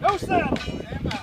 No saddle.